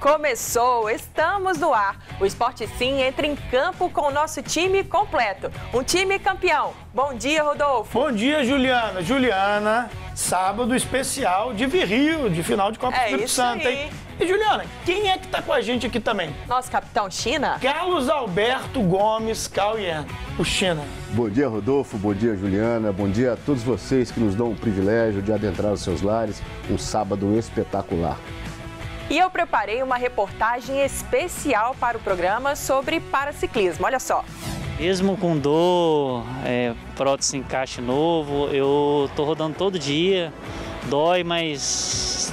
Começou, estamos no ar. O Esporte Sim entra em campo com o nosso time completo. Um time campeão. Bom dia, Rodolfo. Bom dia, Juliana. Juliana, sábado especial de Virrio, de final de Copa É Espírito Santo, aí. hein? E Juliana, quem é que tá com a gente aqui também? Nosso capitão China. Carlos Alberto Gomes Cauien, o China. Bom dia, Rodolfo. Bom dia, Juliana. Bom dia a todos vocês que nos dão o privilégio de adentrar os seus lares. Um sábado espetacular. E eu preparei uma reportagem especial para o programa sobre paraciclismo. Olha só. Mesmo com dor, é, prótese encaixe novo, eu tô rodando todo dia, dói, mas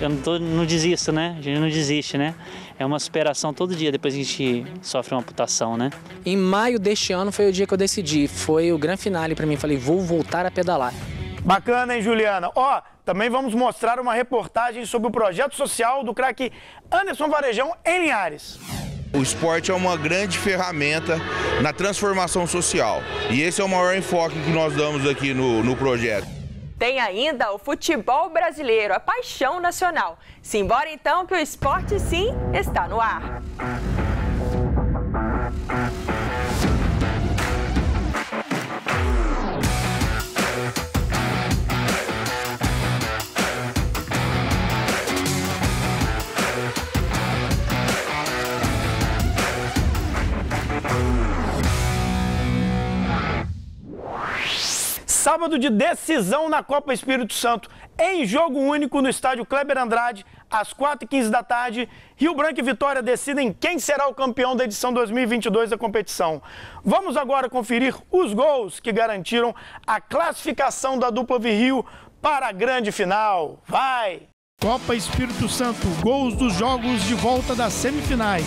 eu não, tô- não desisto, né? A gente não desiste, né? É uma superação todo dia depois que a gente sofre uma amputação, né? Em maio deste ano foi o dia que eu decidi, foi o grande finale para mim. Falei, vou voltar a pedalar. Bacana, hein, Juliana? Ó, também vamos mostrar uma reportagem sobre o projeto social do craque Anderson Varejão em Linhares. O esporte é uma grande ferramenta na transformação social. E esse é o maior enfoque que nós damos aqui no, no projeto. Tem ainda o futebol brasileiro, a paixão nacional. Simbora então que o Esporte Sim está no ar. Sábado de decisão na Copa Espírito Santo, em jogo único no estádio Kleber Andrade, às 4h15 da tarde. Rio Branco e Vitória decidem quem será o campeão da edição 2022 da competição. Vamos agora conferir os gols que garantiram a classificação da dupla Virrio para a grande final. Vai! Copa Espírito Santo, gols dos jogos de volta das semifinais.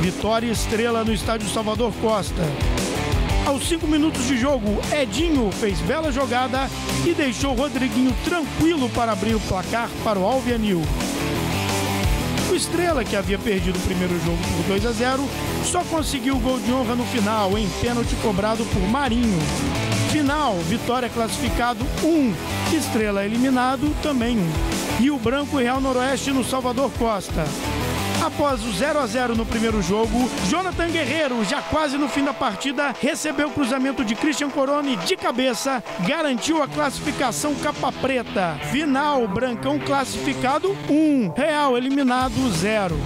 Vitória Estrela no estádio Salvador Costa. Aos 5 minutos de jogo, Edinho fez bela jogada e deixou Rodriguinho tranquilo para abrir o placar para o Alvianil. O Estrela, que havia perdido o primeiro jogo por 2 a 0, só conseguiu o gol de honra no final, em pênalti cobrado por Marinho. Final, Vitória classificado 1, Estrela eliminado também 1. Rio Branco e Real Noroeste no Salvador Costa. Após o 0 a 0 no primeiro jogo, Jonathan Guerreiro, já quase no fim da partida, recebeu o cruzamento de Christian Corone de cabeça, garantiu a classificação capa preta. Final, Brancão classificado 1, Real eliminado 0.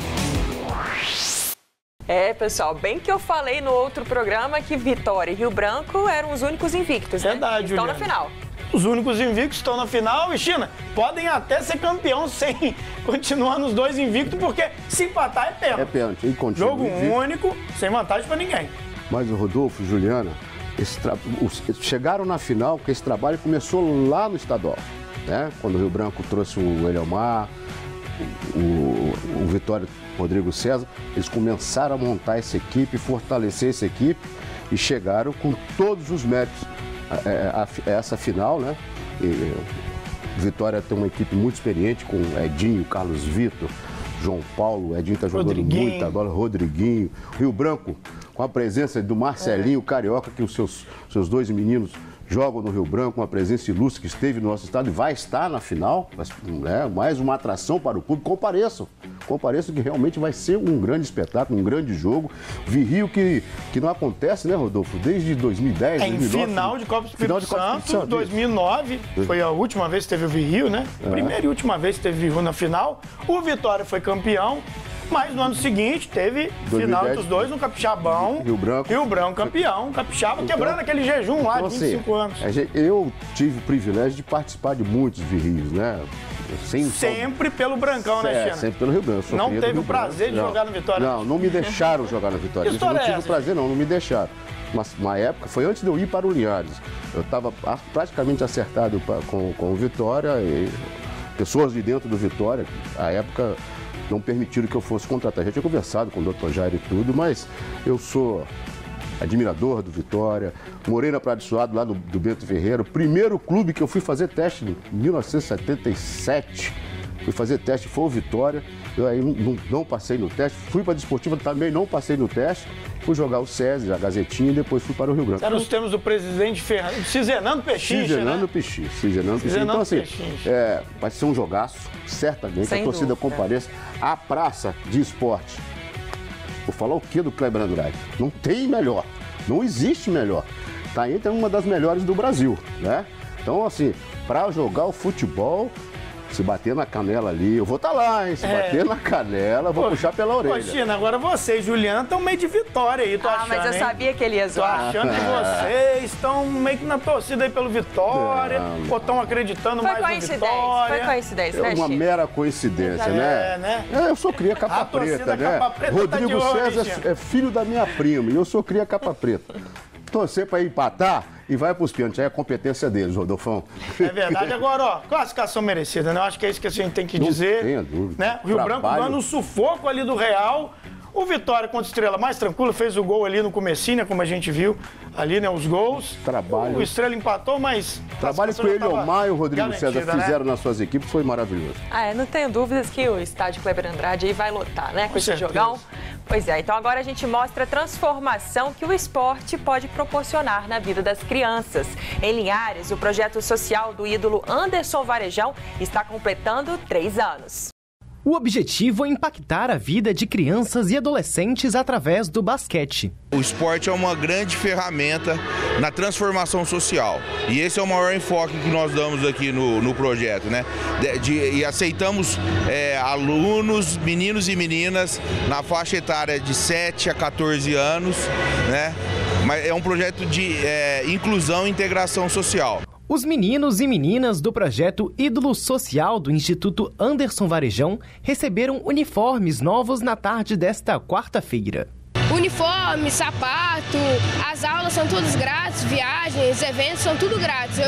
É, pessoal, bem que eu falei no outro programa que Vitória e Rio Branco eram os únicos invictos, né? Verdade, Estão na Juliana. final. Os únicos invictos estão na final e China podem até ser campeão sem continuar nos dois invictos, porque se empatar é pênalti. É pênalti. E continua Jogo invicto. único, sem vantagem pra ninguém. Mas o Rodolfo, Juliana, tra- chegaram na final porque esse trabalho começou lá no estadual. Né? Quando o Rio Branco trouxe o Eliomar, o, o Vitória Rodrigo César, eles começaram a montar essa equipe, fortalecer essa equipe e chegaram com todos os méritos a, a- a- a essa final, né? E, Vitória tem uma equipe muito experiente com Edinho, Carlos Vitor, João Paulo, Edinho está jogando muita bola, Rodriguinho, Rio Branco, com a presença do Marcelinho, Carioca, que os seus, seus dois meninos jogam no Rio Branco, uma presença ilustre que esteve no nosso estado e vai estar na final, mas, né, mais uma atração para o público. Compareçam, compareçam que realmente vai ser um grande espetáculo, um grande jogo. Vi Rio que, que não acontece, né, Rodolfo? Desde 2010, É, em 2009. final de Copa Espírito Final de Copa Santo, Espírito Santo, 2009, foi a última vez que teve o Rio, né? É. Primeira e última vez que teve Rio na final. O Vitória foi campeão, mas no ano seguinte teve 2010, final entre os dois no Capixabão. Rio Branco. Rio Branco campeão, Capixaba, Então- quebrando aquele jejum lá Então, de assim, 25 anos. a gente- eu tive o privilégio de participar de muitos Rios, né? Sem Sempre pelo Brancão, né, É, China? sempre pelo Rio Branco. Não teve o prazer Branco. de Não. jogar no Vitória? Não, não me deixaram jogar na Vitória. Isso não é tive o prazer, não, não me deixaram. Mas uma época, foi antes de eu ir para o Linhares. Eu estava praticamente acertado com, com o Vitória e pessoas de dentro do Vitória, à época, não permitiram que eu fosse contratar. Já tinha conversado com o Dr. Jair e tudo, mas eu sou admirador do Vitória. Morei na Praia do Suado, lá no, do Bento Ferreira. Primeiro clube que eu fui fazer teste em 1977. Fui fazer teste, foi o Vitória. Eu aí não, não passei no teste. Fui para a Desportiva, também não passei no teste. Fui jogar o SESI, a Gazetinha e depois fui para o Rio Grande. Eram os termos do presidente Fernando, Cizenando Pechincha, Cizenando né? Cizenando Então, assim, é, vai ser um jogaço, certamente. Sem a torcida dúvida. compareça. A praça de esporte. Vou falar o que do Kleber Andrade? Não tem melhor. Não existe melhor. Tá entre uma das melhores do Brasil, né? Então, assim, para jogar o futebol, se bater na canela ali, eu vou estar lá, hein? Se É. bater na canela, eu vou puxar pela orelha. Pô, China, agora você e Juliana estão meio de vitória aí, tô Ah, achando, mas eu hein? sabia que ele ia Tô zoar. achando que vocês estão meio que na torcida aí pelo Vitória, Não. ou estão acreditando Foi mais no coincidência, Vitória. foi coincidência, É né, uma Chico? mera coincidência, É, né? né? É, eu sou cria capa preta, né? capa preta tá Rodrigo de olho, César é filho da minha prima e eu sou cria capa preta. Torcer para empatar e vai pros pênaltis. Aí é a competência deles, Rodolfão. É verdade. Agora, ó, classificação merecida, né? Eu acho que é isso que a gente tem que Não dizer. dúvida. Né? O Rio Branco Trabalho. dando um sufoco ali do Real. O Vitória contra o Estrela mais tranquilo, fez o gol ali no comecinho, né, como a gente viu ali, né, os gols. Trabalho. O Estrela empatou, mas... Trabalho que o classificação já tava Eliomar e o Rodrigo César né? fizeram nas suas equipes foi maravilhoso. Ah, é, não tenho dúvidas que o estádio Kleber Andrade aí vai lotar, né? Com, esse certeza. jogão. Pois é, então agora a gente mostra a transformação que o esporte pode proporcionar na vida das crianças. Em Linhares, o projeto social do ídolo Anderson Varejão está completando três anos. O objetivo é impactar a vida de crianças e adolescentes através do basquete. O esporte é uma grande ferramenta na transformação social. E esse é o maior enfoque que nós damos aqui no, no projeto, né? De- de- e aceitamos é, alunos, meninos e meninas na faixa etária de 7 a 14 anos, né? Mas é um projeto de é, inclusão e integração social. Os meninos e meninas do projeto Ídolo Social do Instituto Anderson Varejão receberam uniformes novos na tarde desta quarta-feira. Uniforme, sapato, as aulas são todas grátis, viagens, eventos são tudo grátis. Eu-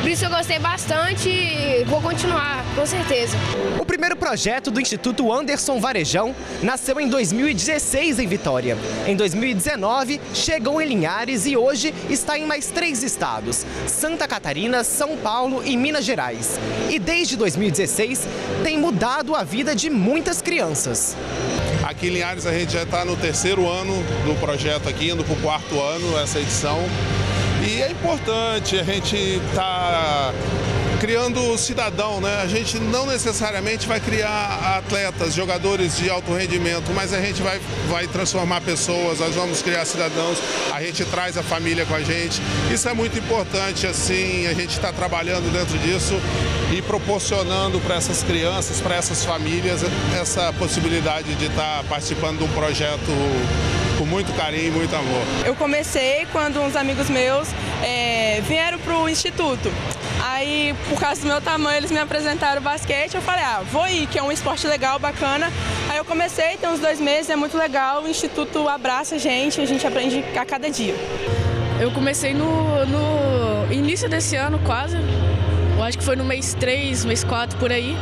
por isso eu gostei bastante e vou continuar, com certeza. O primeiro projeto do Instituto Anderson Varejão nasceu em 2016 em Vitória. Em 2019, chegou em Linhares e hoje está em mais três estados: Santa Catarina, São Paulo e Minas Gerais. E desde 2016 tem mudado a vida de muitas crianças. Aqui em Linhares a gente já está no terceiro ano do projeto aqui, indo para o quarto ano essa edição. E é importante a gente estar criando cidadão, né? A gente não necessariamente vai criar atletas, jogadores de alto rendimento, mas a gente vai, vai transformar pessoas, nós vamos criar cidadãos, a gente traz a família com a gente. Isso é muito importante, assim, a gente está trabalhando dentro disso e proporcionando para essas crianças, para essas famílias, essa possibilidade de estar participando de um projeto com muito carinho e muito amor. Eu comecei quando uns amigos meus eh, vieram para o instituto. Aí, por causa do meu tamanho, eles me apresentaram o basquete. Eu falei, ah, vou ir, que é um esporte legal, bacana. Aí eu comecei, tem uns dois meses, é muito legal. O instituto abraça a gente, a gente aprende a cada dia. Eu comecei no, no início desse ano, quase. Eu acho que foi no mês 3, mês 4, por aí.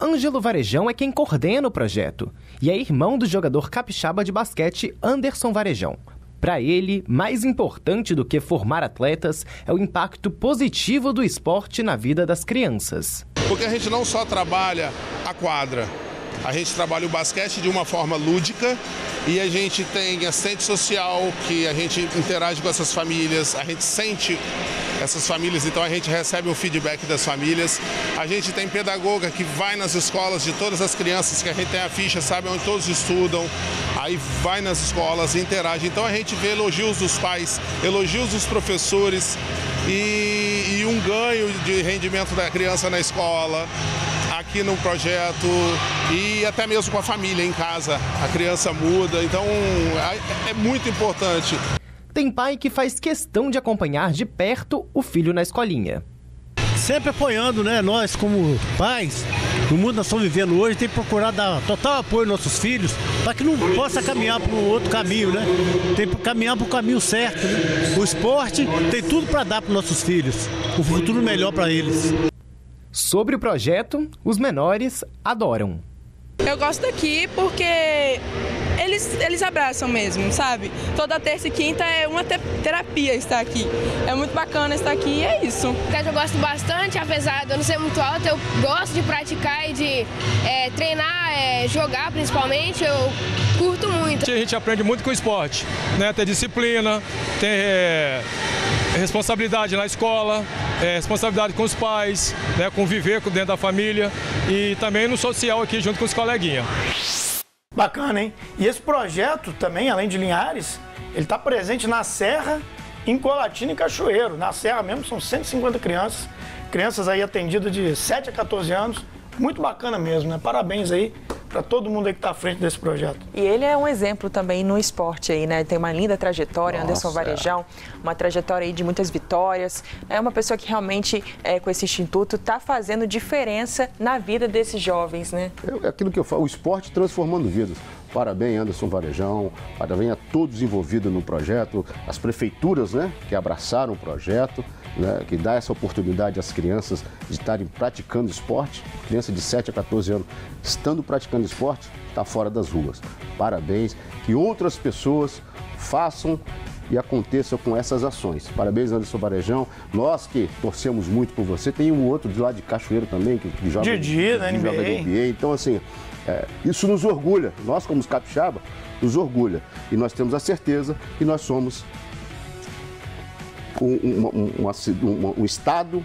Ângelo Varejão é quem coordena o projeto e é irmão do jogador capixaba de basquete Anderson Varejão. Para ele, mais importante do que formar atletas é o impacto positivo do esporte na vida das crianças. Porque a gente não só trabalha a quadra, a gente trabalha o basquete de uma forma lúdica e a gente tem assistente social que a gente interage com essas famílias, a gente sente essas famílias, então a gente recebe o feedback das famílias. A gente tem pedagoga que vai nas escolas de todas as crianças que a gente tem a ficha, sabe onde todos estudam, aí vai nas escolas, interage. Então a gente vê elogios dos pais, elogios dos professores e, e um ganho de rendimento da criança na escola aqui no projeto e até mesmo com a família em casa. A criança muda, então é- é muito importante. Tem pai que faz questão de acompanhar de perto o filho na escolinha. sempre apoiando, né? Nós, como pais, no mundo nós estamos vivendo hoje, tem que procurar dar total apoio aos nossos filhos para que não possa caminhar para um outro caminho, né? Tem que caminhar para o caminho certo. Né? O esporte tem tudo para dar para os nossos filhos, um futuro melhor para eles. Sobre o projeto, os menores adoram. Eu gosto daqui porque eles, eles abraçam mesmo, sabe? Toda terça e quinta é uma te terapia estar aqui. É muito bacana estar aqui e é isso. Eu gosto bastante, apesar de eu não ser muito alta, eu gosto de praticar e de é, treinar, é, jogar principalmente, eu curto muito. A gente aprende muito com o esporte, né? Ter disciplina, ter é, responsabilidade na escola, é, responsabilidade com os pais, né? conviver dentro da família e também no social aqui junto com os coleguinhas. Bacana, hein? E esse projeto também, além de Linhares, ele está presente na Serra, em Colatina e Cachoeiro. Na Serra mesmo são 150 crianças, crianças aí atendidas de 7 a 14 anos. Muito bacana mesmo, né? Parabéns aí para todo mundo aí que está à frente desse projeto. E ele é um exemplo também no esporte aí, né? Tem uma linda trajetória, Nossa, Anderson Varejão, é. uma trajetória aí de muitas vitórias. É uma pessoa que realmente, é, com esse instituto, está fazendo diferença na vida desses jovens, né? É aquilo que eu falo, o esporte transformando vidas. Parabéns, Anderson Varejão, parabéns a todos envolvidos no projeto, as prefeituras né, que abraçaram o projeto, né, que dá essa oportunidade às crianças de estarem praticando esporte. Criança de 7 a 14 anos estando praticando esporte, está fora das ruas. Parabéns, que outras pessoas façam e aconteça com essas ações. Parabéns, Anderson Varejão. Nós que torcemos muito por você. Tem um outro de lá de Cachoeiro também, que, que joga, Didi, que, que joga NBA. Então, assim, é, isso nos orgulha, nós como os capixaba, nos orgulha. E nós temos a certeza que nós somos um, um, estado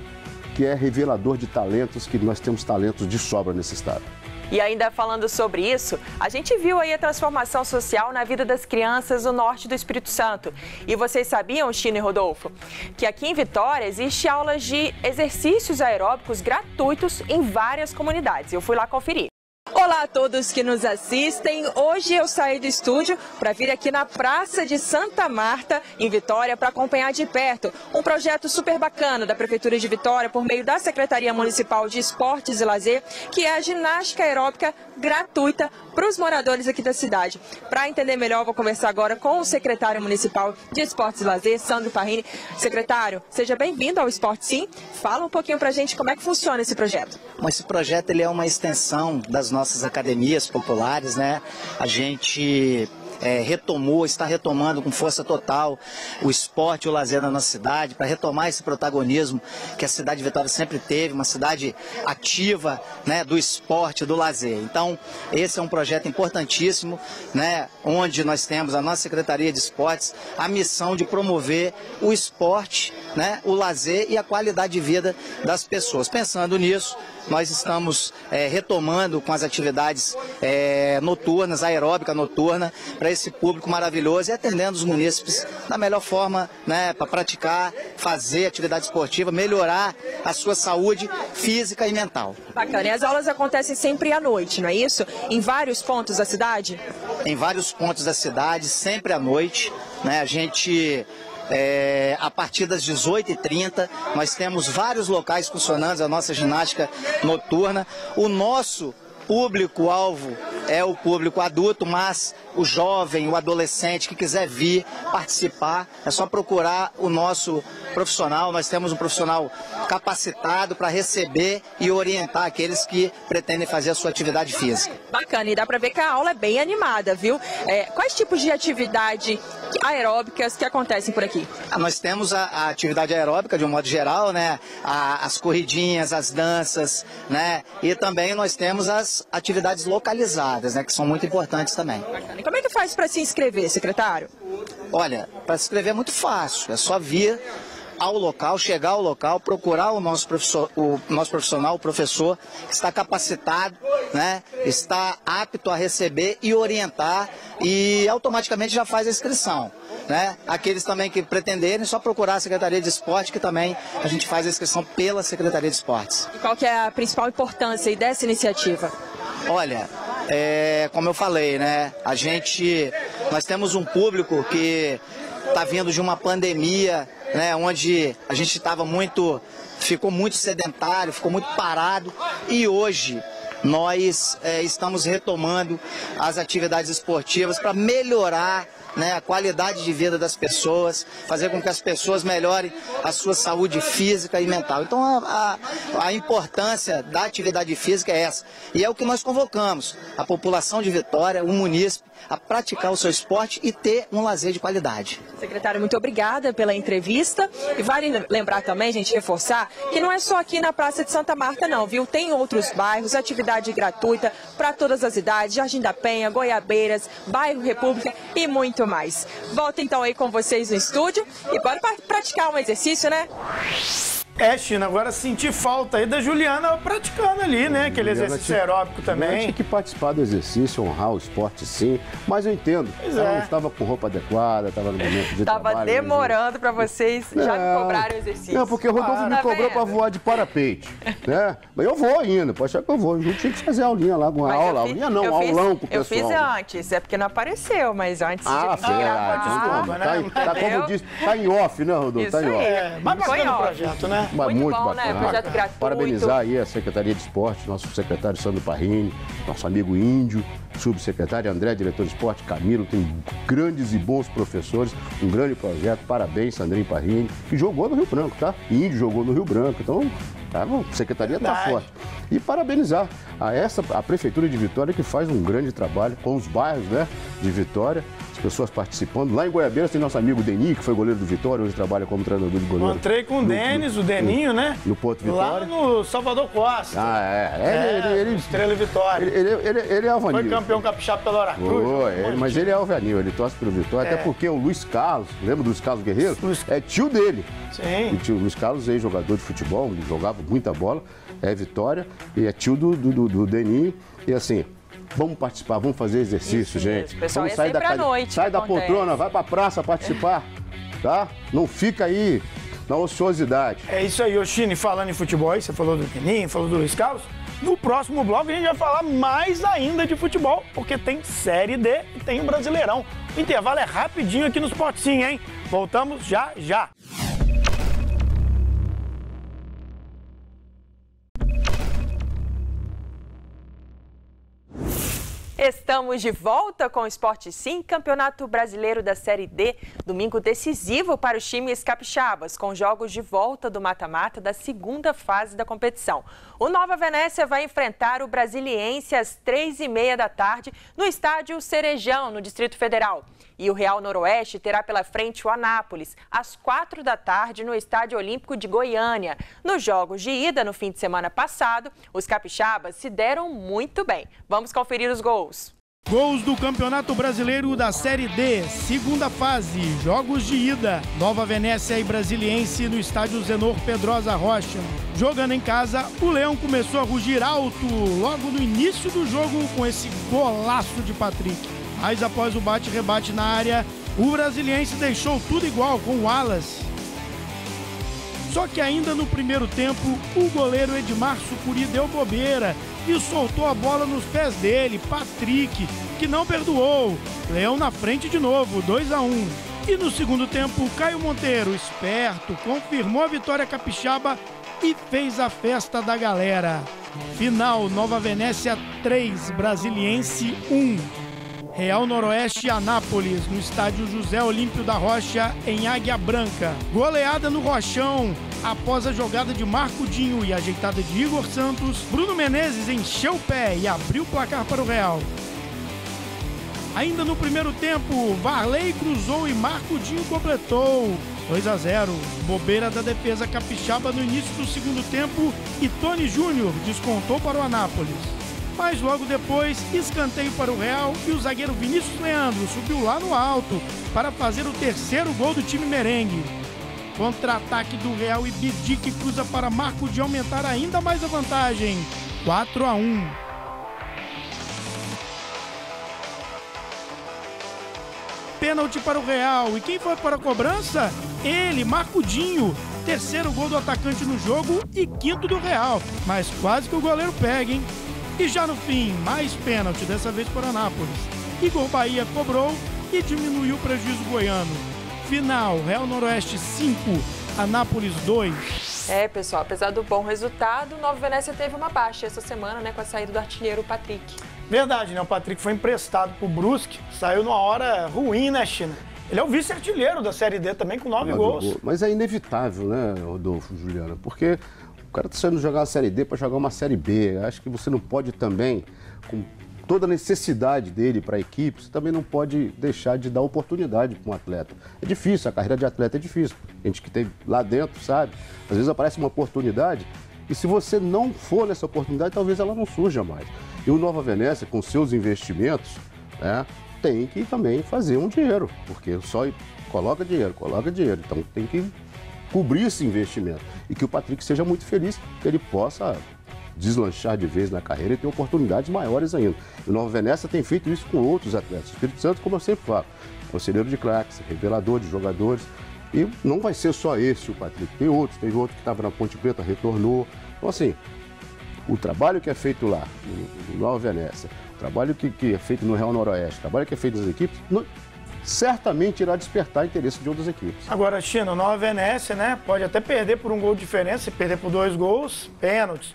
que é revelador de talentos, que nós temos talentos de sobra nesse estado. E ainda falando sobre isso, a gente viu aí a transformação social na vida das crianças no norte do Espírito Santo. E vocês sabiam, Chino e Rodolfo, que aqui em Vitória existe aulas de exercícios aeróbicos gratuitos em várias comunidades. Eu fui lá conferir. Olá a todos que nos assistem. Hoje eu saí do estúdio para vir aqui na Praça de Santa Marta, em Vitória, para acompanhar de perto um projeto super bacana da Prefeitura de Vitória por meio da Secretaria Municipal de Esportes e Lazer, que é a ginástica aeróbica gratuita para os moradores aqui da cidade. Para entender melhor, vou conversar agora com o secretário municipal de Esportes e Lazer, Sandro Parrini. Secretário, seja bem-vindo ao Esporte Sim. Fala um pouquinho para a gente como é que funciona esse projeto. Esse projeto ele é uma extensão das nossas academias populares, né? A gente é, retomou, está retomando com força total o esporte e o lazer na nossa cidade, para retomar esse protagonismo que a cidade de Vitória sempre teve, uma cidade ativa né, do esporte, do lazer. Então, esse é um projeto importantíssimo, né, onde nós temos a nossa Secretaria de Esportes a missão de promover o esporte, né, o lazer e a qualidade de vida das pessoas. Pensando nisso, nós estamos é, retomando com as atividades é, noturnas, aeróbica noturna, para esse público maravilhoso e atendendo os munícipes da melhor forma né, para praticar, fazer atividade esportiva, melhorar a sua saúde física e mental. Bacana. E as aulas acontecem sempre à noite, não é isso? Em vários pontos da cidade? Em vários pontos da cidade, sempre à noite. Né? A gente é, a partir das 18h30. Nós temos vários locais funcionando, a nossa ginástica noturna. O nosso público-alvo é o público adulto, mas o jovem, o adolescente que quiser vir participar, é só procurar o nosso profissional. Nós temos um profissional capacitado para receber e orientar aqueles que pretendem fazer a sua atividade física. Bacana, e dá para ver que a aula é bem animada, viu? É, quais tipos de atividade aeróbicas que acontecem por aqui? Ah, nós temos a, a, atividade aeróbica de um modo geral, né? A, as corridinhas, as danças, né? E também nós temos as atividades localizadas, né? Que são muito importantes também. E como é que faz para se inscrever, secretário? Olha, para se inscrever é muito fácil, é só vir ao local, chegar ao local, procurar o nosso, professor, o nosso profissional, o professor, que está capacitado, né, está apto a receber e orientar e automaticamente já faz a inscrição. Né? Aqueles também que pretenderem, só procurar a Secretaria de Esporte, que também a gente faz a inscrição pela Secretaria de Esportes. E qual que é a principal importância dessa iniciativa? Olha, é, como eu falei, né? A gente, nós temos um público que está vindo de uma pandemia, né? Onde a gente estava muito, ficou muito sedentário, ficou muito parado e hoje nós é, estamos retomando as atividades esportivas para melhorar né, a qualidade de vida das pessoas, fazer com que as pessoas melhorem a sua saúde física e mental. Então a, a, a, importância da atividade física é essa. E é o que nós convocamos, a população de Vitória, o munícipe, a praticar o seu esporte e ter um lazer de qualidade. Secretário, muito obrigada pela entrevista. E vale lembrar também, gente, reforçar, que não é só aqui na Praça de Santa Marta, não, viu? Tem outros bairros, atividade gratuita para todas as idades, Jardim da Penha, Goiabeiras, Bairro República e muito mais. Volto então aí com vocês no estúdio e bora praticar um exercício, né? É, China, agora senti falta aí da Juliana praticando ali, né? Aquele Juliana exercício tinha, aeróbico também. Ela tinha que participar do exercício, honrar o esporte sim, mas eu entendo. Pois ela é. não estava com roupa adequada, estava no momento de tava trabalho. Estava demorando para vocês é. já me cobrarem o exercício. Não, porque o Rodolfo ah, me tá cobrou para voar de parapente, né? Mas eu vou ainda, pode achar que eu vou. Eu tinha que fazer aulinha lá, uma aula. Fiz, aulinha não, aulão pro pessoal. Eu fiz antes, é porque não apareceu, mas antes ah, de gravar, desculpa, né? Tá, tá, como disse, tá em off, né, Rodolfo? Isso tá em off. É, mas bacana o projeto, né? Mas muito bom, né? né? Projeto gratuito. Parabenizar aí a Secretaria de Esporte, nosso secretário Sandro Parrini, nosso amigo Índio, subsecretário André, diretor de esporte, Camilo, tem grandes e bons professores, um grande projeto, parabéns, Sandrinho Parrini, que jogou no Rio Branco, tá? Índio jogou no Rio Branco, então tá, a secretaria está forte. E parabenizar a essa a prefeitura de Vitória que faz um grande trabalho com os bairros, né, de Vitória pessoas participando. Lá em Goiabeira tem nosso amigo Deni, que foi goleiro do Vitória, hoje trabalha como treinador de goleiro. Entrei com o Denis, o Deninho, no, né? No Porto Vitória. Lá no Salvador Costa. Ah, é. é, ele, ele, Estrela Vitória. Ele, ele, ele, ele é alvanil. Foi campeão capixaba pelo Aracruz. Foi, mas ele é alvanil, ele torce pelo Vitória, é. até porque o Luiz Carlos, lembra do Luiz Carlos Guerreiro? Luiz... É tio dele. Sim. O tio Luiz Carlos, ex-jogador de futebol, ele jogava muita bola, é Vitória, e é tio do, do, do, do Deninho. E assim, Vamos participar, vamos fazer exercício, isso, gente. Pessoal, vamos sair da casa, noite sai da acontece. poltrona, vai pra praça participar, tá? Não fica aí na ociosidade. É isso aí, Oxine, falando em futebol, você falou do Peninho, falou do Luiz Carlos. No próximo bloco a gente vai falar mais ainda de futebol, porque tem Série D e tem o Brasileirão. O intervalo é rapidinho aqui no Sport Sim, hein? Voltamos já já. Estamos de volta com o Esporte Sim, Campeonato Brasileiro da Série D, domingo decisivo para os times capixabas, com jogos de volta do mata-mata da segunda fase da competição. O Nova Venécia vai enfrentar o Brasiliense às três e meia da tarde no estádio Cerejão, no Distrito Federal. E o Real Noroeste terá pela frente o Anápolis, às quatro da tarde, no Estádio Olímpico de Goiânia. Nos jogos de ida no fim de semana passado, os capixabas se deram muito bem. Vamos conferir os gols. Gols do Campeonato Brasileiro da Série D, segunda fase, jogos de ida. Nova Venécia e Brasiliense no estádio Zenor Pedrosa Rocha. Jogando em casa, o Leão começou a rugir alto logo no início do jogo com esse golaço de Patrick. Mas após o bate-rebate na área, o brasiliense deixou tudo igual com o Wallace. Só que ainda no primeiro tempo, o goleiro Edmar Sucuri deu bobeira e soltou a bola nos pés dele, Patrick, que não perdoou. Leão na frente de novo, 2 a 1. E no segundo tempo, Caio Monteiro, esperto, confirmou a vitória capixaba e fez a festa da galera. Final, Nova Venécia 3, Brasiliense 1. Real Noroeste e Anápolis, no estádio José Olímpio da Rocha, em Águia Branca. Goleada no Rochão. Após a jogada de Marco Dinho e ajeitada de Igor Santos, Bruno Menezes encheu o pé e abriu o placar para o Real. Ainda no primeiro tempo, Varley cruzou e Marco Dinho completou. 2 a 0. Bobeira da defesa capixaba no início do segundo tempo e Tony Júnior descontou para o Anápolis. Mas logo depois, escanteio para o Real e o zagueiro Vinícius Leandro subiu lá no alto para fazer o terceiro gol do time merengue. Contra-ataque do Real e Bidic cruza para Marco de aumentar ainda mais a vantagem. 4 a 1. Pênalti para o Real. E quem foi para a cobrança? Ele, Marco Dinho. Terceiro gol do atacante no jogo e quinto do Real. Mas quase que o goleiro pega, hein? E já no fim, mais pênalti, dessa vez para Anápolis. Igor Bahia cobrou e diminuiu o prejuízo goiano. Final, Real Noroeste 5, Anápolis 2. É, pessoal, apesar do bom resultado, o Nova Venécia teve uma baixa essa semana, né, com a saída do artilheiro Patrick. Verdade, né? O Patrick foi emprestado pro Brusque, saiu numa hora ruim, né, China? Ele é o vice-artilheiro da Série D também, com nove, nove gols. gols. Mas é inevitável, né, Rodolfo, Juliana? Porque cara tá saindo jogar a Série D para jogar uma Série B. Acho que você não pode também, com toda a necessidade dele para a equipe, você também não pode deixar de dar oportunidade para um atleta. É difícil, a carreira de atleta é difícil. A gente que tem lá dentro, sabe? Às vezes aparece uma oportunidade e se você não for nessa oportunidade, talvez ela não surja mais. E o Nova Venécia, com seus investimentos, né, tem que também fazer um dinheiro, porque só coloca dinheiro, coloca dinheiro. Então tem que cobrir esse investimento. E que o Patrick seja muito feliz, que ele possa deslanchar de vez na carreira e ter oportunidades maiores ainda. O Nova Venécia tem feito isso com outros atletas. O Espírito Santo, como eu sempre falo, conselheiro de claques, revelador de jogadores. E não vai ser só esse o Patrick, tem outros, tem outro que estava na Ponte Preta, retornou. Então, assim, o trabalho que é feito lá, no Nova Venécia, o trabalho que, que, é feito no Real Noroeste, o trabalho que é feito nas equipes, não, certamente irá despertar interesse de outras equipes. Agora, China, o Nova Venécia, né, pode até perder por um gol de diferença, se perder por dois gols, pênaltis.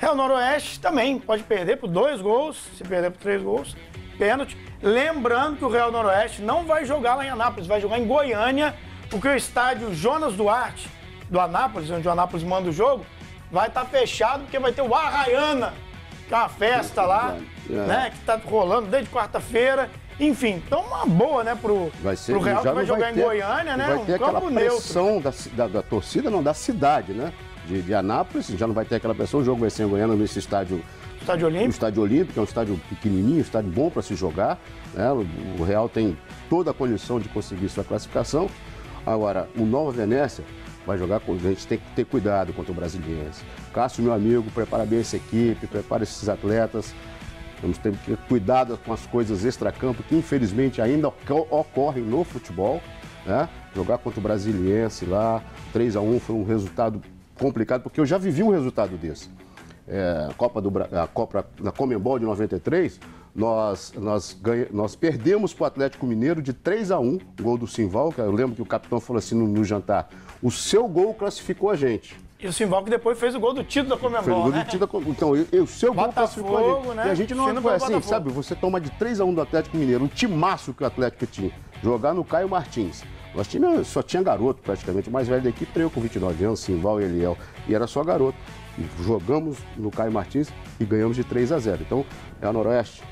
Real Noroeste também pode perder por dois gols, se perder por três gols, pênalti. Lembrando que o Real Noroeste não vai jogar lá em Anápolis, vai jogar em Goiânia, porque o estádio Jonas Duarte, do Anápolis, onde o Anápolis manda o jogo, vai estar tá fechado porque vai ter o Arraiana, que é uma festa lá, é. né? Que está rolando desde quarta-feira. Enfim, então uma boa, né, pro, vai ser, pro Real que vai jogar vai ter, em Goiânia, né? Vai ter um aquela pressão da, da, da, torcida, não, da cidade, né? De, de, Anápolis, já não vai ter aquela pressão, o jogo vai ser em Goiânia nesse estádio. Estádio Olímpico. estádio Olímpico, é um estádio pequenininho, um estádio bom para se jogar. Né? O, o Real tem toda a condição de conseguir sua classificação. Agora, o Nova Venécia vai jogar com. A gente tem que ter cuidado contra o Brasiliense. Cássio, meu amigo, prepara bem essa equipe, prepara esses atletas. Temos que ter cuidado com as coisas extracampo que infelizmente ainda ocorrem no futebol. Né? Jogar contra o Brasiliense lá, 3 a 1 foi um resultado complicado, porque eu já vivi um resultado desse. É, a Copa do a Copa na Comembol de 93, nós, nós, ganha, nós perdemos para o Atlético Mineiro de 3 a 1 gol do Simval, que eu lembro que o capitão falou assim no, no jantar, o seu gol classificou a gente. E o Simval que depois fez o gol do título da Comembol, fez o gol né? do título da Então, o seu gol classificou a gente. Né? E a gente não foi assim, sabe? Você toma de 3 a 1 do Atlético Mineiro, um timaço que o Atlético tinha. Jogar no Caio Martins. Nosso time só tinha garoto, praticamente. O mais velho da equipe eu com 29 anos, Simval e Eliel. E era só garoto. E jogamos no Caio Martins e ganhamos de 3 a 0. Então, é a Noroeste,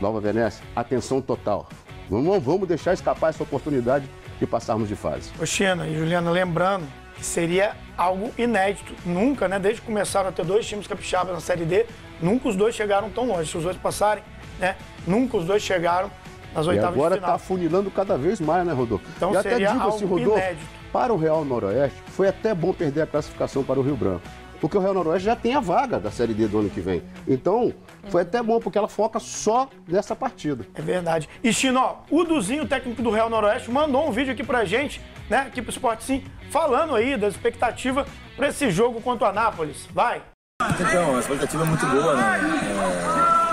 Nova Venécia, atenção total. Não vamos deixar escapar essa oportunidade de passarmos de fase. Ô, Xena e Juliana, lembrando que seria algo inédito. Nunca, né? Desde que começaram a ter dois times capixabas na Série D, nunca os dois chegaram tão longe. Se os dois passarem, né? Nunca os dois chegaram nas oitavas e agora está afunilando cada vez mais, né, Rodolfo? Então e seria até digo assim, Rodolfo, inédito. para o Real Noroeste, foi até bom perder a classificação para o Rio Branco. Porque o Real Noroeste já tem a vaga da Série D do ano que vem. Então, foi até bom, porque ela foca só nessa partida. É verdade. E, Chino, ó, o Duzinho, técnico do Real Noroeste, mandou um vídeo aqui pra gente, né, pro Esporte Sim, falando aí da expectativa para esse jogo contra o Anápolis. Vai! Então, a expectativa é muito boa, né? É...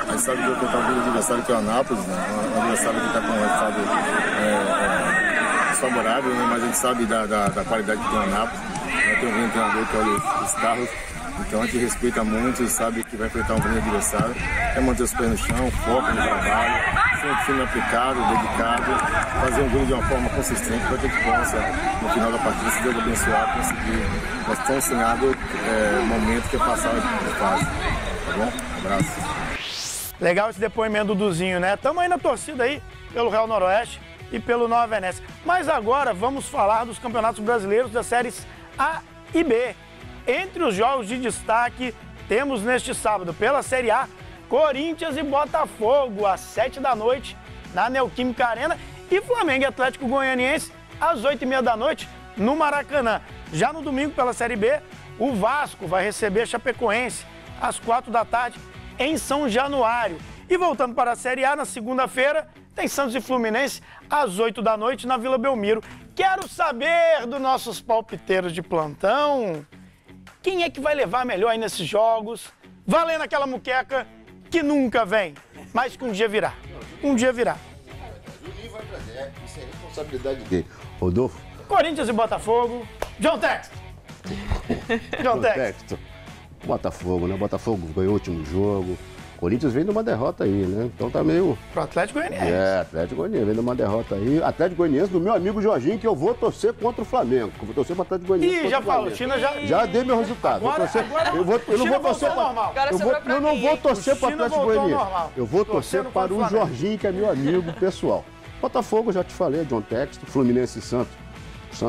A gente sabe que eu vendo o adversário que é o Anápolis, né? Um adversário que está com um resultado é, é, desfavorável, né? mas a gente sabe da, da, da qualidade que tem o Anápolis. Né? Tem um treinador que olha os carros então a gente respeita muito e sabe que vai enfrentar um grande adversário. Quer manter os pés no chão, foco no trabalho, um time aplicado, dedicado, fazer um gol de uma forma consistente para que a gente possa, no final da partida, se Deus abençoar, conseguir nós tão sonhado é, momento que é passar de fase. Tá bom? Abraço. Legal esse depoimento do Duzinho, né? Estamos aí na torcida aí pelo Real Noroeste e pelo Nova Venécia. Mas agora vamos falar dos campeonatos brasileiros das séries A e B. Entre os jogos de destaque, temos neste sábado, pela Série A, Corinthians e Botafogo, às 7 da noite, na Neoquímica Arena, e Flamengo e Atlético Goianiense, às 8h30 da noite, no Maracanã. Já no domingo, pela Série B, o Vasco vai receber a Chapecoense, às 4 da tarde, em São Januário. E voltando para a Série A, na segunda-feira, tem Santos e Fluminense, às 8 da noite, na Vila Belmiro. Quero saber dos nossos palpiteiros de plantão quem é que vai levar melhor aí nesses jogos, valendo aquela muqueca que nunca vem, mas que um dia virá. Um dia virá. Juninho vai pra isso é responsabilidade dele. Rodolfo? Corinthians e Botafogo. John Texto. John Texto. Botafogo, né? Botafogo ganhou o último jogo. Corinthians vem de uma derrota aí, né? Então tá meio. Pro Atlético Goianiense. É, Atlético Goianiense vem de uma derrota aí. Atlético Goianiense do meu amigo Jorginho, que eu vou torcer contra o Flamengo. Eu vou torcer pro Atlético Goianiense. Ih, já falou, China já. Já dei meu resultado. Agora, torcer, agora, eu, vou, eu não vou torcer para. normal. Eu, vou, eu não vou torcer para o China Atlético Goianiense. Eu vou torcer para o. Jorginho, que é meu amigo pessoal. Botafogo, já te falei, John Texto, Fluminense e Santos.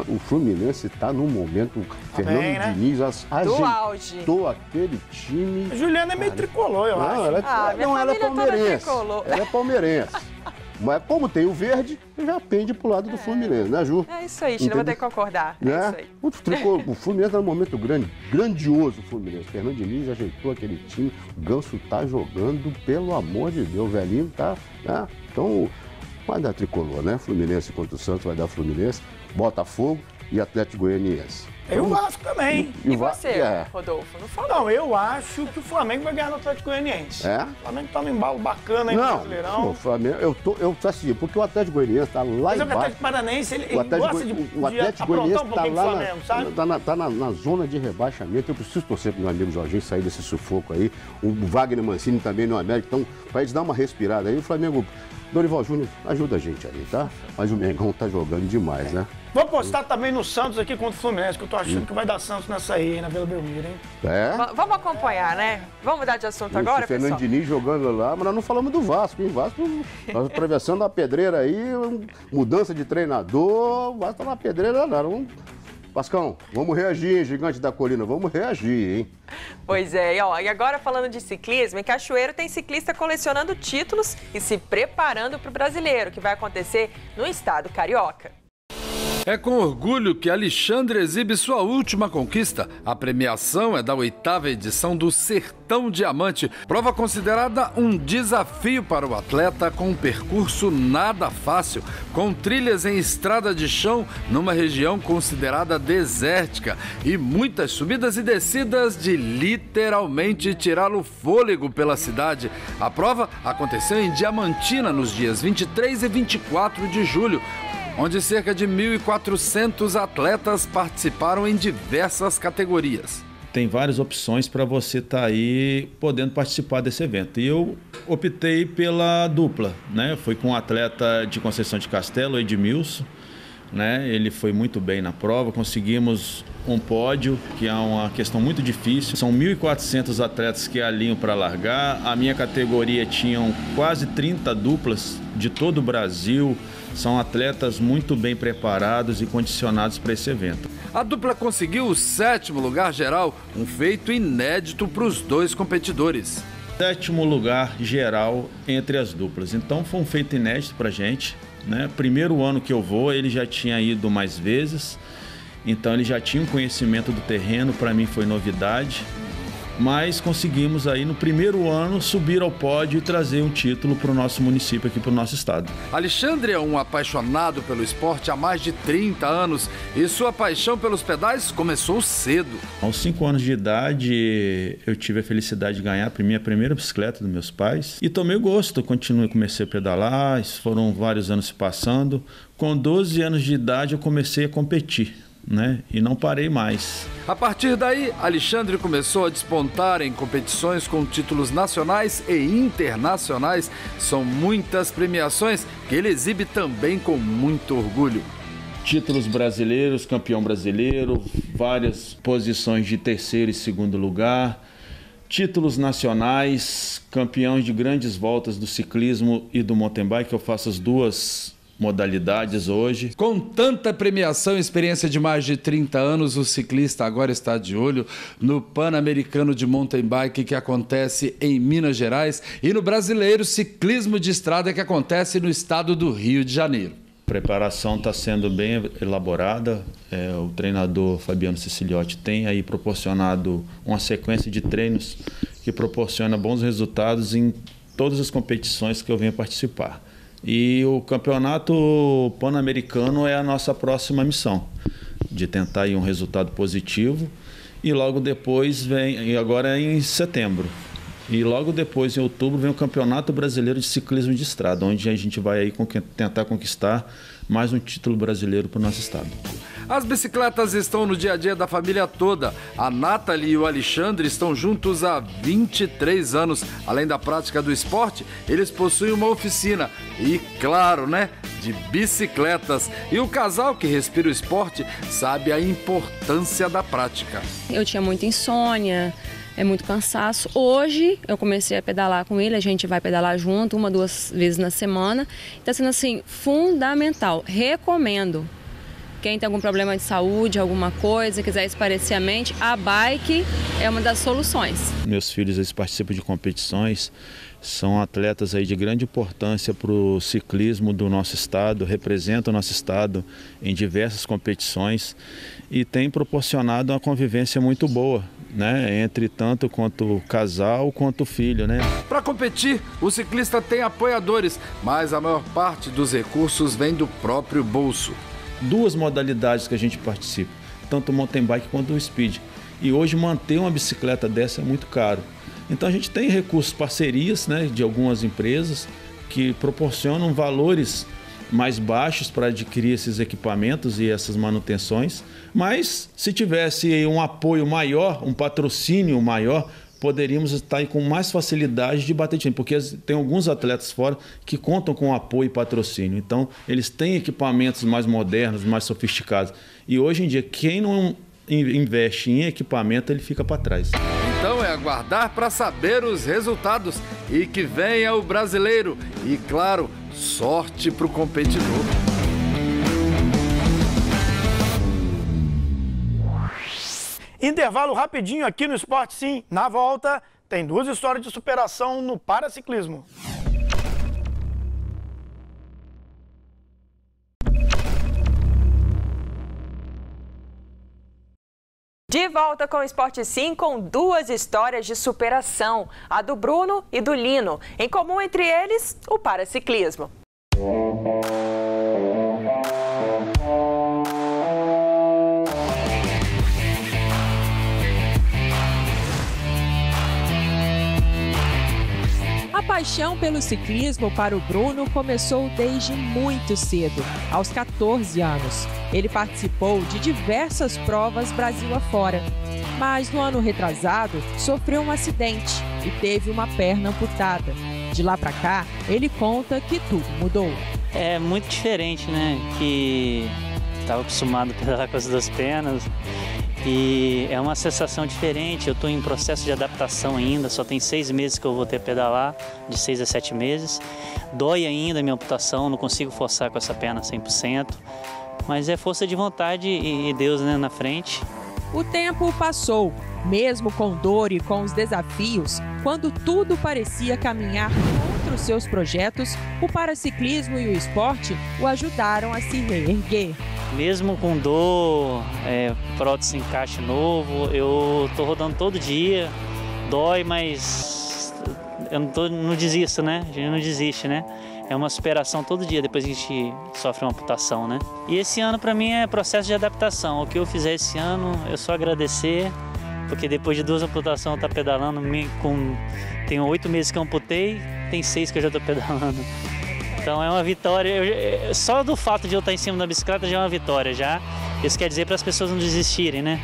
O Fluminense está num momento. Fernando bem, né? Diniz as- Do auge. ajeitou aquele time. Juliana é meio tricolor, eu Não, acho. ela é, Ah, não, ela é palmeirense. tricolor. Ela é palmeirense. Mas como tem o verde, já pende pro lado do Fluminense, né, Ju? É isso aí, China, vou ter que concordar. É isso Né? aí. O, tricô- o Fluminense tá num momento grande, grandioso o Fluminense. Fernando Diniz ajeitou aquele time. O Ganso tá jogando, pelo amor de Deus. O velhinho tá. Né? Então, vai dar tricolor, né? Fluminense contra o Santos vai dar Fluminense, Botafogo e Atlético Goianiense. Eu Vasco também. E Va- você, É. Rodolfo? Não falou. Não, eu acho que o Flamengo vai ganhar no Atlético Goianiense. É? O Flamengo tá num embalo bacana aí no Não, Brasileirão. o Flamengo, eu tô, eu tô assim, porque o Atlético Goianiense tá lá Mas é que o embaixo. Atlético Paranaense, ele, ele Atlético, gosta de, o Atlético de aprontar Goianiense um está pouquinho lá Flamengo, sabe? na, tá na, tá na, na zona de rebaixamento. Eu preciso torcer pro meu amigo Jorginho sair desse sufoco aí. O Wagner Mancini também no América. Então, para eles dar uma respirada aí, o Flamengo. Dorival Júnior ajuda a gente ali, tá? Mas o Mengão tá jogando demais, né? Vou apostar também no Santos aqui contra o Fluminense, que eu tô achando que vai dar Santos nessa aí, hein, na Vila Belmiro, hein? É. Va- Vamos acompanhar, né? Vamos mudar de assunto O agora, Fernando pessoal? Diniz jogando lá, mas nós não falamos do Vasco, hein? Vasco, nós atravessando a pedreira aí, mudança de treinador, o Vasco tá na pedreira lá. Vamos... Pascão, vamos reagir, hein, gigante da colina, vamos reagir, hein? Pois é, e, ó, e agora falando de ciclismo, em Cachoeiro tem ciclista colecionando títulos e se preparando para o brasileiro, que vai acontecer no estado carioca. É com orgulho que Alexandre exibe sua última conquista. A premiação é da oitava edição do Sertão Diamante, prova considerada um desafio para o atleta com um percurso nada fácil, com trilhas em estrada de chão numa região considerada desértica e muitas subidas e descidas de literalmente tirar o fôlego pela cidade. A prova aconteceu em Diamantina nos dias 23 e 24 de julho onde cerca de 1.400 atletas participaram em diversas categorias. Tem várias opções para você estar aí podendo participar desse evento. E eu optei pela dupla, né? Foi com um atleta de Conceição de Castelo, Edmilson, né? Ele foi muito bem na prova, conseguimos um pódio, que é uma questão muito difícil. São 1.400 atletas que alinham para largar. A minha categoria tinham quase 30 duplas de todo o Brasil. São atletas muito bem preparados e condicionados para esse evento. A dupla conseguiu o sétimo lugar geral, um feito inédito para os dois competidores. Sétimo lugar geral entre as duplas. Então foi um feito inédito para gente. Né? Primeiro ano que eu vou, ele já tinha ido mais vezes. Então ele já tinha um conhecimento do terreno, para mim foi novidade. Mas conseguimos aí no primeiro ano subir ao pódio e trazer um título para o nosso município aqui para o nosso estado. Alexandre é um apaixonado pelo esporte há mais de 30 anos e sua paixão pelos pedais começou cedo. Aos 5 anos de idade, eu tive a felicidade de ganhar a minha primeira bicicleta dos meus pais e tomei gosto. Continuei, comecei a pedalar, foram vários anos se passando. Com 12 anos de idade, eu comecei a competir. Né? E não parei mais. A partir daí, Alexandre começou a despontar em competições com títulos nacionais e internacionais. São muitas premiações que ele exibe também com muito orgulho. Títulos brasileiros, campeão brasileiro, várias posições de terceiro e segundo lugar, títulos nacionais, campeão de grandes voltas do ciclismo e do mountain bike, eu faço as duas modalidades hoje. Com tanta premiação e experiência de mais de 30 anos, o ciclista agora está de olho no Pan-Americano de Mountain Bike que acontece em Minas Gerais e no Brasileiro Ciclismo de Estrada que acontece no estado do Rio de Janeiro. A preparação está sendo bem elaborada. É, o treinador Fabiano Siciliotti tem aí proporcionado uma sequência de treinos que proporciona bons resultados em todas as competições que eu venho participar. E o campeonato pan-americano é a nossa próxima missão, de tentar ir um resultado positivo. E logo depois vem, e agora é em setembro, E logo depois, em outubro, vem o Campeonato Brasileiro de Ciclismo de Estrada, onde a gente vai aí tentar conquistar mais um título brasileiro para o nosso estado. As bicicletas estão no dia a dia da família toda. A Nathalie e o Alexandre estão juntos há 23 anos. Além da prática do esporte, eles possuem uma oficina e, claro, né, de bicicletas. E o casal que respira o esporte sabe a importância da prática. Eu tinha muita insônia, é muito cansaço. Hoje eu comecei a pedalar com ele, a gente vai pedalar junto uma, duas vezes na semana. Está sendo assim fundamental. Recomendo. Quem tem algum problema de saúde, alguma coisa, quiser esparecer a mente, a bike é uma das soluções. Meus filhos eles participam de competições, são atletas aí de grande importância para o ciclismo do nosso estado, representam o nosso estado em diversas competições e tem proporcionado uma convivência muito boa né, entre tanto quanto casal quanto filho, né? Para competir, o ciclista tem apoiadores, mas a maior parte dos recursos vem do próprio bolso. Duas modalidades que a gente participa, tanto o mountain bike quanto o speed. E hoje manter uma bicicleta dessa é muito caro. Então a gente tem recursos, parcerias, né, de algumas empresas que proporcionam valores mais baixos para adquirir esses equipamentos e essas manutenções, mas se tivesse um apoio maior, um patrocínio maior, poderíamos estar com mais facilidade de bater time, porque tem alguns atletas fora que contam com apoio e patrocínio. Então, eles têm equipamentos mais modernos, mais sofisticados. E hoje em dia, quem não investe em equipamento, ele fica para trás. Então é aguardar para saber os resultados e que venha o brasileiro. E claro, sorte para o competidor. Intervalo rapidinho aqui no Esporte Sim. Na volta, tem duas histórias de superação no paraciclismo. De volta com o Esporte Sim com duas histórias de superação, a do Bruno e do Lino. Em comum entre eles, o paraciclismo. Paixão pelo ciclismo para o Bruno começou desde muito cedo, aos 14 anos. Ele participou de diversas provas Brasil afora, mas no ano retrasado sofreu um acidente e teve uma perna amputada. De lá para cá, ele conta que tudo mudou. É muito diferente, né? Que estava acostumado a pedalar com as duas pernas e é uma sensação diferente. Eu estou em processo de adaptação ainda, só tem seis meses que eu vou ter pedalar, de seis a sete meses. Dói ainda a minha amputação, não consigo forçar com essa perna 100%, mas é força de vontade e Deus né, na frente. O tempo passou, mesmo com dor e com os desafios, quando tudo parecia caminhar contra os seus projetos, o paraciclismo e o esporte o ajudaram a se reerguer. Mesmo com dor, é, prótese encaixe novo, eu tô rodando todo dia, dói, mas eu não, tô, não desisto, né? A gente não desiste, né? É uma superação todo dia depois a gente sofre uma amputação, né? E esse ano para mim é processo de adaptação. O que eu fizer esse ano, eu só agradecer, porque depois de duas amputações eu tá pedalando, com tenho oito meses que eu amputei, tem seis que eu já tô pedalando. Então é uma vitória. Eu, só do fato de eu estar em cima da bicicleta já é uma vitória já. Isso quer dizer para as pessoas não desistirem, né?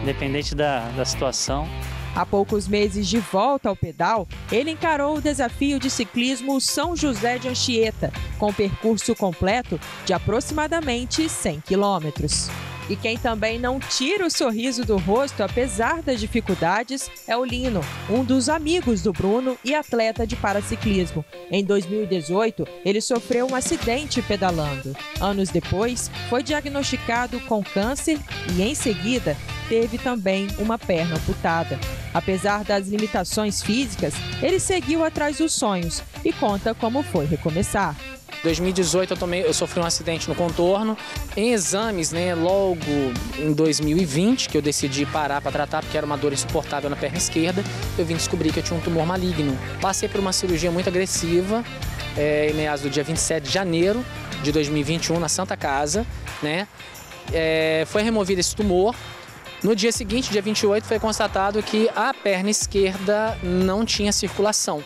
Independente da, da situação. Há poucos meses de volta ao pedal, ele encarou o desafio de ciclismo São José de Anchieta, com percurso completo de aproximadamente 100 quilômetros. E quem também não tira o sorriso do rosto apesar das dificuldades é o Lino, um dos amigos do Bruno e atleta de paraciclismo. Em 2018, ele sofreu um acidente pedalando. Anos depois, foi diagnosticado com câncer e, em seguida, teve também uma perna amputada. Apesar das limitações físicas, ele seguiu atrás dos sonhos e conta como foi recomeçar. 2018 eu, tomei, eu sofri um acidente no contorno. Em exames, né, logo em 2020, que eu decidi parar para tratar porque era uma dor insuportável na perna esquerda, eu vim descobrir que eu tinha um tumor maligno. Passei por uma cirurgia muito agressiva, é, em meados do dia 27 de janeiro de 2021 na Santa Casa, né? É, foi removido esse tumor No dia seguinte, dia 28, foi constatado que a perna esquerda não tinha circulação.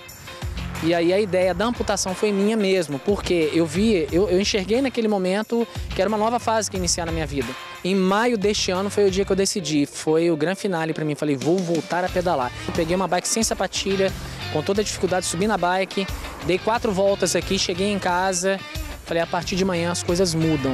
E aí a ideia da amputação foi minha mesmo, porque eu vi, eu, eu enxerguei naquele momento que era uma nova fase que ia iniciar na minha vida. Em maio deste ano foi o dia que eu decidi, foi o grande finale para mim. Falei, vou voltar a pedalar. Peguei uma bike sem sapatilha, com toda a dificuldade, subi na bike, dei quatro voltas aqui, cheguei em casa, falei, a partir de manhã as coisas mudam.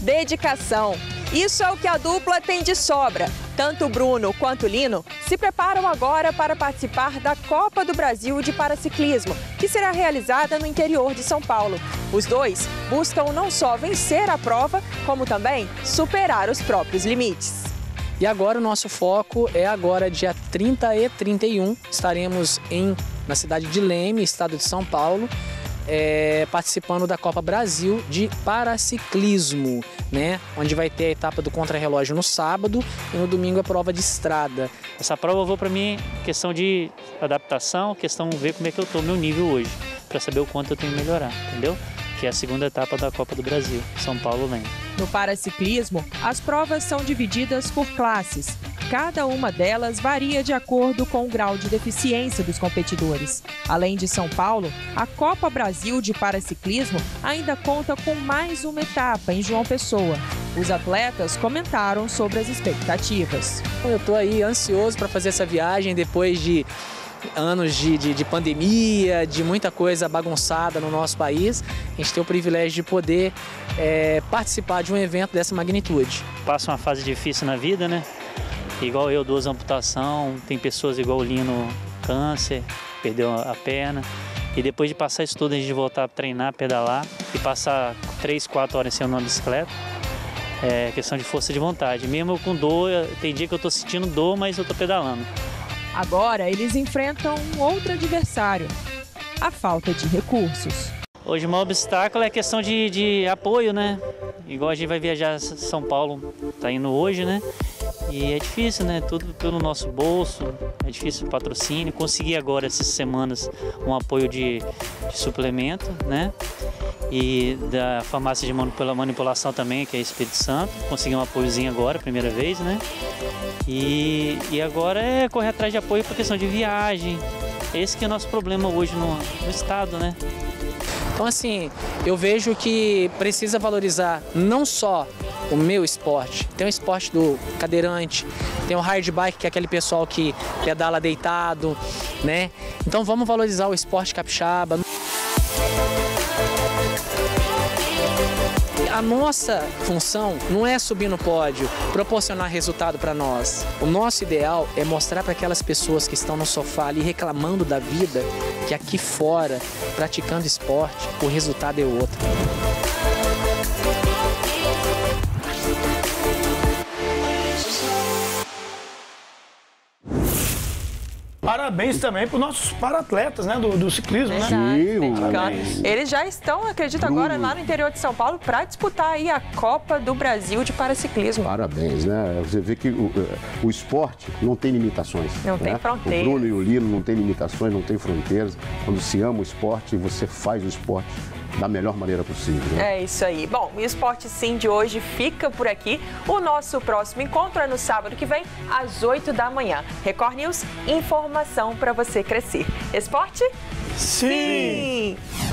Dedicação. Isso é o que a dupla tem de sobra. Tanto Bruno quanto Lino se preparam agora para participar da Copa do Brasil de Paraciclismo, que será realizada no interior de São Paulo. Os dois buscam não só vencer a prova, como também superar os próprios limites. E agora o nosso foco é agora dia 30 e 31. Estaremos em, na cidade de Leme, estado de São Paulo, é, participando da Copa Brasil de Paraciclismo, né? Onde vai ter a etapa do contrarrelógio no sábado e no domingo a prova de estrada. Essa prova eu vou para mim questão de adaptação, questão de ver como é que eu tô meu nível hoje, para saber o quanto eu tenho que melhorar, entendeu? Que é a segunda etapa da Copa do Brasil, São Paulo Leme. No paraciclismo, as provas são divididas por classes. Cada uma delas varia de acordo com o grau de deficiência dos competidores. Além de São Paulo, a Copa Brasil de Paraciclismo ainda conta com mais uma etapa em João Pessoa. Os atletas comentaram sobre as expectativas. Eu estou aí ansioso para fazer essa viagem depois de anos de, de, de, pandemia, de muita coisa bagunçada no nosso país, a gente tem o privilégio de poder é, participar de um evento dessa magnitude. Passa uma fase difícil na vida, né? Igual eu, duas amputação, tem pessoas igual o Lino, câncer, perdeu a perna. E depois de passar isso tudo, a gente voltar a treinar, pedalar e passar 3, 4 horas sem uma bicicleta, é questão de força de vontade. Mesmo com dor, tem dia que eu tô sentindo dor, mas eu tô pedalando. Agora eles enfrentam um outro adversário, a falta de recursos. Hoje o maior obstáculo é questão de, de apoio, né? Igual a gente vai viajar São Paulo, tá indo hoje, né? E é difícil, né? Tudo pelo nosso bolso, é difícil o patrocínio. Consegui agora essas semanas um apoio de, de suplemento, né? E da farmácia de manipulação também, que é Espírito Santo. Consegui um apoiozinho agora, primeira vez, né? E, e agora é correr atrás de apoio por questão de viagem. Esse que é o nosso problema hoje no, no estado, né? Então, assim, eu vejo que precisa valorizar não só o meu esporte, tem o esporte do cadeirante, tem o hard bike, que é aquele pessoal que pedala deitado, né? Então, vamos valorizar o esporte capixaba. a nossa função não é subir no pódio, proporcionar resultado para nós. O nosso ideal é mostrar para aquelas pessoas que estão no sofá ali reclamando da vida que aqui fora, praticando esporte, o resultado é outro. Parabéns também para os nossos paratletas, né, do, do ciclismo, né? Sim, Eles já estão, acredito Bruno. agora, lá no interior de São Paulo para disputar aí a Copa do Brasil de paraciclismo. Parabéns, né? Você vê que o, o esporte não tem limitações. Não né? tem fronteiras. O Bruno e o Lino não tem limitações, não tem fronteiras. Quando se ama o esporte, você faz o esporte da melhor maneira possível. Né? É isso aí. Bom, o Esporte Sim de hoje fica por aqui. O nosso próximo encontro é no sábado que vem, às 8 da manhã. Record News, informação para você crescer. Esporte? Sim! Sim.